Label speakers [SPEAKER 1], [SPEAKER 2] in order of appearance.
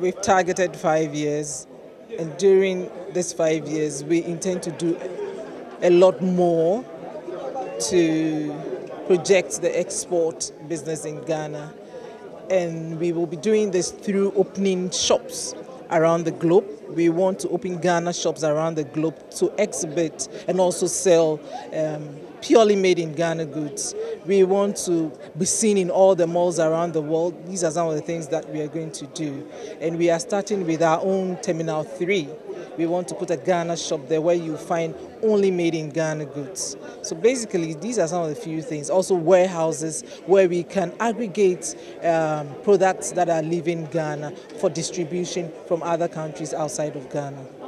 [SPEAKER 1] We've targeted five years, and during these five years, we intend to do a lot more to project the export business in Ghana. And we will be doing this through opening shops around the globe. We want to open Ghana shops around the globe to exhibit and also sell um, purely made in Ghana goods. We want to be seen in all the malls around the world. These are some of the things that we are going to do. And we are starting with our own Terminal 3. We want to put a Ghana shop there where you find only made in Ghana goods. So basically, these are some of the few things. Also, warehouses where we can aggregate um, products that are leaving Ghana for distribution from other countries outside of Ghana.